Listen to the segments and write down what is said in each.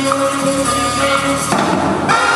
Thank you.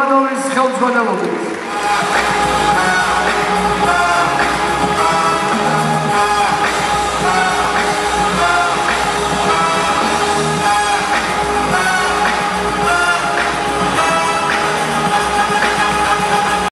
Ramadan is held for the Olympics.